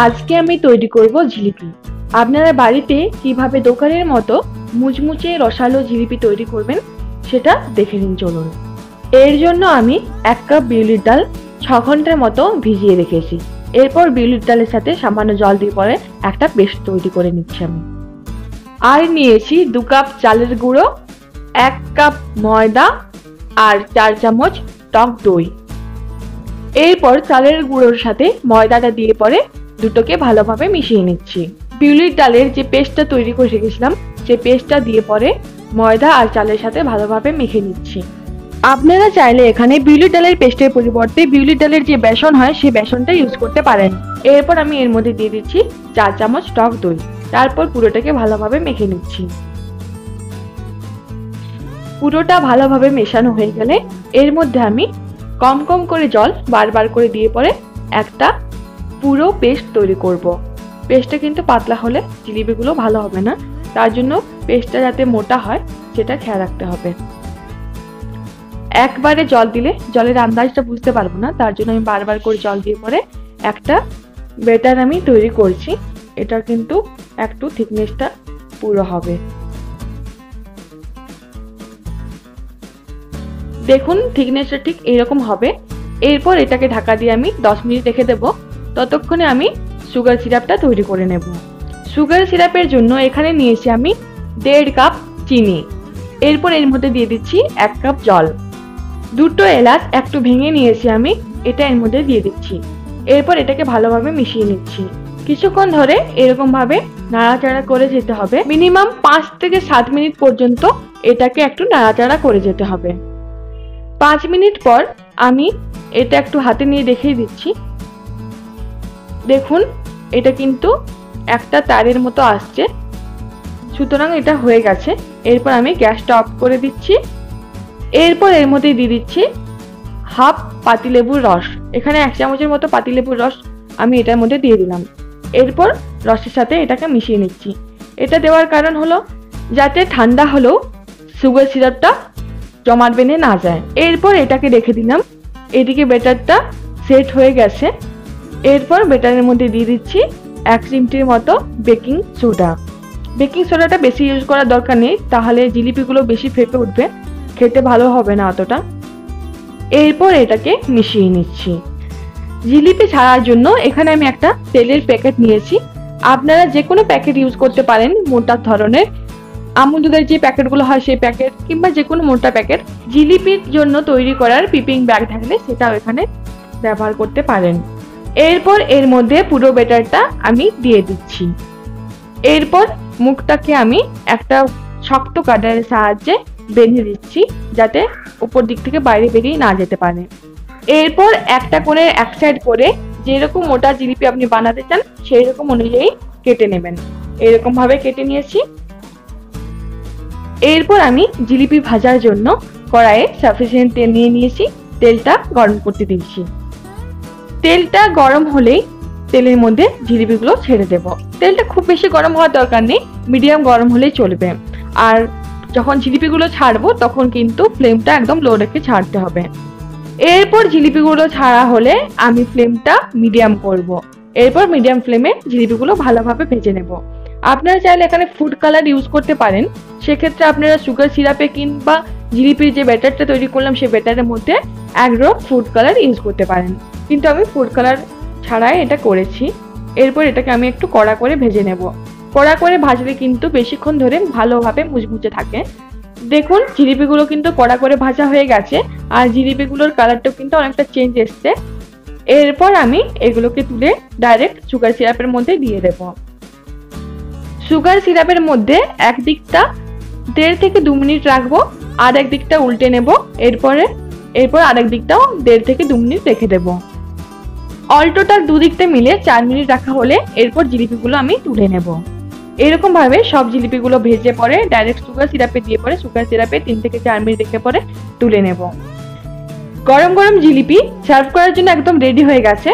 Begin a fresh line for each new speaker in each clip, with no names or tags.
আজকে আমি তৈরি করব জিলিপি। আপনারা বাড়িতে কীভাবে দোকানের মতো মুচমুচে রসালো জিলিপি তৈরি করবেন, সেটা দেখে নিন চলুন। এর জন্য আমি এক কাপ বিউলির ডাল ছ ঘণ্টার মতো ভিজিয়ে রেখেছি। এরপর বিউলির ডালের সাথে সামান্য জল দিয়ে পরে একটা পেস্ট তৈরি করে নিচ্ছি আমি। আর নিয়েছি দু কাপ চালের গুঁড়ো, এক কাপ ময়দা আর চার চামচ টক দই। এরপর চালের গুঁড়োর সাথে ময়দাটা দিয়ে পরে দুটোকে ভালোভাবে মিশিয়ে নিচ্ছি। বিউলির ডালের যে পেস্টটা তৈরি করে রেখেছিলাম সেই পেস্টটা দিয়ে পরে ময়দা আর চালের সাথে ভালোভাবে মেখে নিচ্ছি। আপনারা চাইলে এখানে বিউলির ডালের পেস্টের পরিবর্তে বিউলির ডালের যে বেসন হয় সেই বেসনটা ইউজ করতে পারেন। এরপর আমি এর মধ্যে দিয়ে দিচ্ছি চার চামচ টক দই। তারপর পুরোটাকে ভালোভাবে মেখে নিচ্ছি। পুরোটা ভালোভাবে মেশানো হয়ে গেলে এর মধ্যে আমি কম কম করে জল বারবার করে দিয়ে পরে একটা পুরো পেস্ট তৈরি করব। পেস্টটা কিন্তু পাতলা হলে জিলিপিগুলো ভালো হবে না। তার জন্য পেস্টটা যাতে মোটা হয়, সেটা খেয়াল রাখতে হবে। একবারে জল দিলে, জলের আন্দাজটা বুঝতে পারব না, তার জন্য আমি বারবার করে জল দিয়ে পরে একটা বেটার আমি তৈরি করছি। এটার কিন্তু একটু থিকনেসটা পুরো হবে। দেখুন, থিকনেসটা ঠিক এরকম হবে। এরপর এটাকে ঢাকা দিয়ে আমি দশ মিনিট রেখে দেবো। ততক্ষণে আমি সুগার সিরাপটা তৈরি করে নেব। সুগার সিরাপের জন্য এখানে নিয়েছি আমি দেড় কাপ চিনি। এরপর এর মধ্যে দিয়ে দিচ্ছি এক কাপ জল। দুটো এলাচ একটু ভেঙে নিয়েছি আমি, এটা এর মধ্যে দিয়ে দিচ্ছি। এরপর এটাকে ভালোভাবে মিশিয়ে নিচ্ছি। কিছুক্ষণ ধরে এরকম ভাবে নাড়াচাড়া করে যেতে হবে। মিনিমাম পাঁচ থেকে সাত মিনিট পর্যন্ত এটাকে একটু নাড়াচাড়া করে যেতে হবে। পাঁচ মিনিট পর আমি এটা একটু হাতে নিয়ে দেখিয়ে দিচ্ছি। দেখুন, এটা কিন্তু একটা তারের মতো আসছে। সুতরাং এটা হয়ে গেছে। এরপর আমি গ্যাসটা অফ করে দিচ্ছি। এরপর এর মধ্যে দিয়ে দিচ্ছি হাফ পাতিলেবুর রস। এখানে এক চামচের মতো পাতিলেবুর রস আমি এটার মধ্যে দিয়ে দিলাম। এরপর রসের সাথে এটাকে মিশিয়ে নিচ্ছি। এটা দেওয়ার কারণ হলো, যাতে ঠান্ডা হলেও সুগার সিরাপটা জমাট বেঁধে না যায়। এরপর এটাকে রেখে দিলাম। এদিকে বেটারটা সেট হয়ে গেছে। এরপর বেটারের মধ্যে দিয়ে দিচ্ছি এক চিমটির মতো বেকিং সোডা। বেকিং সোডাটা বেশি ইউজ করার দরকার নেই, তাহলে জিলিপিগুলো বেশি ফেপে উঠবে। খেতে ভালো হবে না অতটা। এরপর এটাকে মিশিয়ে নিচ্ছি। জিলিপি ছাড়ার জন্য এখানে আমি একটা তেলের প্যাকেট নিয়েছি। আপনারা যে কোনো প্যাকেট ইউজ করতে পারেন মোটা ধরনের। আমুল দুধের যে প্যাকেটগুলো হয় সেই প্যাকেট কিংবা যে কোনো মোটা প্যাকেট, জিলিপির জন্য তৈরি করার পিপিং ব্যাগ থাকলে সেটাও এখানে ব্যবহার করতে পারেন। এরপর এর মধ্যে পুরো বেটারটা আমি দিয়ে দিচ্ছি। এরপর মুখটাকে আমি একটা শক্ত কাটারের সাহায্যে বেঁধে দিচ্ছি, যাতে উপর দিক থেকে বাইরে বেরিয়ে না যেতে পারে। এরপর একটা করে এক সাইড করে যেরকম মোটা জিলিপি আপনি বানাতে চান সেই রকম অনুযায়ী কেটে নেবেন। এরকম ভাবে কেটে নিয়েছি। এরপর আমি জিলিপি ভাজার জন্য কড়াইয়ে সাফিসিয়েন্ট তেল নিয়ে নিয়েছি, তেলটা গরম করতে দিয়েছি তেলটা গরম হলেই তেলের মধ্যে জিলিপিগুলো ছেড়ে দেব। তেলটা খুব বেশি গরম হওয়ার দরকার নেই, মিডিয়াম গরম হলেই চলবে। আর যখন জিলিপিগুলো ছাড়বো, তখন কিন্তু ফ্লেমটা একদম লো রেখে ছাড়তে হবে। এরপর জিলিপিগুলো ছাড়া হলে আমি ফ্লেমটা মিডিয়াম করব। এরপর মিডিয়াম ফ্লেমে জিলিপিগুলো ভালোভাবে ভেজে নেব। আপনারা চাইলে এখানে ফুড কালার ইউজ করতে পারেন। সেক্ষেত্রে আপনারা সুগার সিরাপে কিংবা জিলিপির যে ব্যাটারটা তৈরি করলাম সেই ব্যাটারের মধ্যে এক ফুড কালার ইউজ করতে পারেন। কিন্তু আমি ফুড কালার ছাড়াই এটা করেছি। এরপর এটাকে আমি একটু কড়া করে ভেজে নেব। কড়া করে ভাজলে কিন্তু বেশিক্ষণ ধরে ভালোভাবে মুচমুচে থাকে। দেখুন, জিলিপিগুলো কিন্তু কড়া করে ভাজা হয়ে গেছে আর জিলিপিগুলোর কালারটাও কিন্তু অনেকটা চেঞ্জ এসছে। এরপর আমি এগুলোকে তুলে ডাইরেক্ট সুগার সিরাপের মধ্যে দিয়ে দেব। সুগার সিরাপের মধ্যে এক দিকটা দেড় থেকে দু মিনিট রাখব আর এক দিকটা উল্টে নেব। এরপরে, এরপর আরেক দিকটাও দেড় থেকে দু মিনিট রেখে দেবো। অল্টোটার দুদিকটা মিলে চার মিনিট রাখা হলে এরপর জিলিপিগুলো আমি তুলে নেব। এরকম ভাবে সব জিলিপিগুলো ভেজে পরে ডাইরেক্ট সুগার সিরাপে দিয়ে পরে সুগার সিরাপে তিন থেকে চার মিনিট রেখে পরে তুলে নেব। গরম গরম জিলিপি সার্ভ করার জন্য একদম রেডি হয়ে গেছে।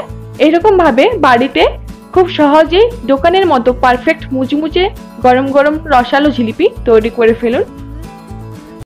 এরকম ভাবে বাড়িতে খুব সহজেই দোকানের মতো পারফেক্ট মুচমুচে গরম গরম রসালো জিলিপি তৈরি করে ফেলুন।